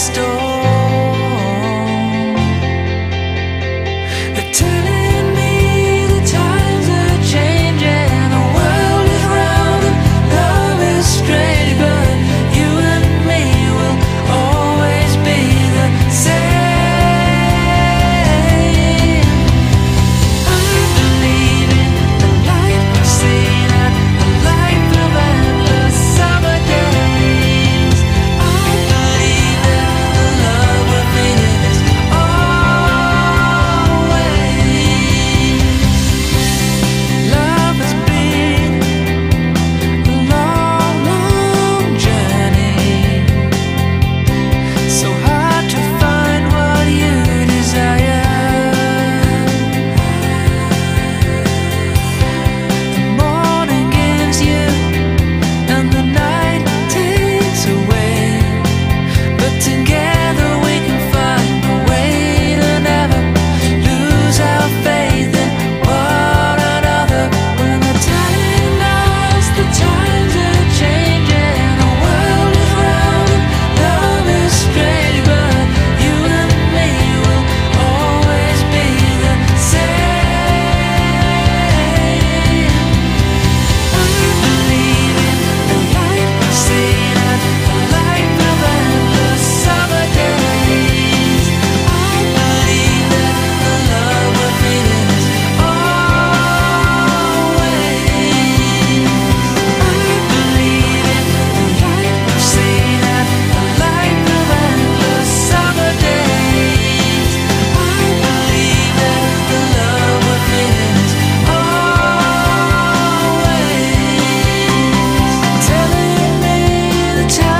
story. 차